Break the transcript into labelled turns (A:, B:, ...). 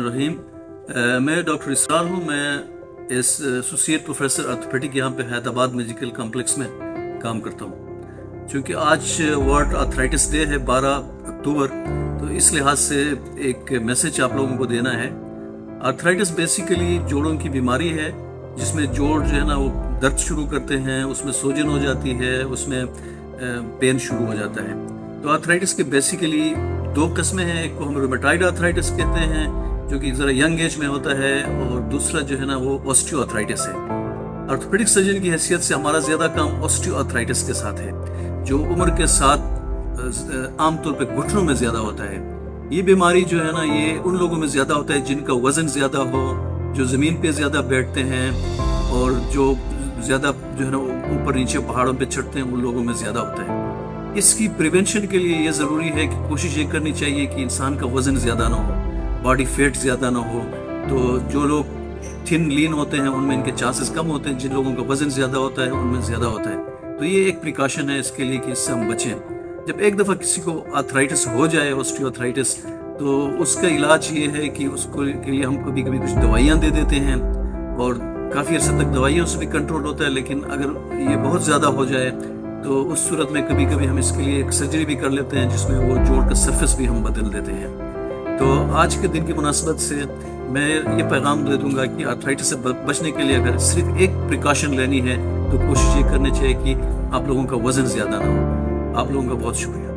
A: रहीम। मैं डॉक्टर इसरार हूँ। मैं इस एसोसिएट प्रोफेसर आर्थोपेडिक यहाँ पे हैदराबाद मेडिकल कॉम्प्लेक्स में काम करता हूँ। क्योंकि आज वर्ल्ड आर्थराइटिस डे है 12 अक्टूबर तो इस लिहाज से एक मैसेज आप लोगों को देना है। आर्थराइटिस बेसिकली जोड़ों की बीमारी है, जिसमें जोड़ जो है ना वो दर्द शुरू करते हैं, उसमें सोजन हो जाती है, उसमें पेन शुरू हो जाता है। तो आर्थराइटिस के बेसिकली दो कस्में हैं। एक को हम रोमेटाइड आर्थराइटिस कहते हैं जो कि ज़रा यंग एज में होता है और दूसरा जो है ना वो ऑस्टियो आर्थराइटिस है। ऑर्थोपेडिक सर्जन की हैसियत से हमारा ज़्यादा काम ऑस्टियो आर्थराइटिस के साथ है, जो उम्र के साथ आमतौर पर घुटनों में ज़्यादा होता है। ये बीमारी जो है ना, ये उन लोगों में ज़्यादा होता है जिनका वज़न ज़्यादा हो, जो ज़मीन पे ज़्यादा बैठते हैं और जो ज़्यादा जो है ना ऊपर नीचे पहाड़ों पे चढ़ते हैं, उन लोगों में ज़्यादा होता है। इसकी प्रिवेंशन के लिए ये ज़रूरी है कि कोशिश ये करनी चाहिए कि इंसान का वज़न ज़्यादा ना हो। बॉडी फेट ज़्यादा ना हो तो जो लोग थिन लीन होते हैं, उनमें इनके चांसेस कम होते हैं। जिन लोगों का वज़न ज़्यादा होता है, उनमें ज़्यादा होता है। तो ये एक प्रिकॉशन है इसके लिए कि इससे हम बचें। जब एक दफ़ा किसी को आर्थराइटिस हो जाए ऑस्टियोआर्थराइटिस तो उसका इलाज ये है कि उसको के लिए हम कभी कभी कुछ दवाइयाँ दे देते हैं। और काफ़ी अर्से तक दवाइयों से भी कंट्रोल होता है, लेकिन अगर ये बहुत ज़्यादा हो जाए तो उस सूरत में कभी कभी हम इसके लिए एक सर्जरी भी कर लेते हैं, जिसमें वो जोड़ का सरफेस भी हम बदल देते हैं। तो आज के दिन की मुनासबत से मैं ये पैगाम दे दूँगा कि आर्थराइटिस से बचने के लिए अगर सिर्फ़ एक प्रिकॉशन लेनी है तो कोशिश ये करनी चाहिए कि आप लोगों का वज़न ज़्यादा ना हो। आप लोगों का बहुत शुक्रिया।